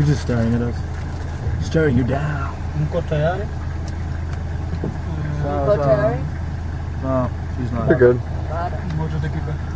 He's just staring at us. Staring you down. Mko tayari? Mko tayari? No, she's not. You're good. Bado. Moja dakika.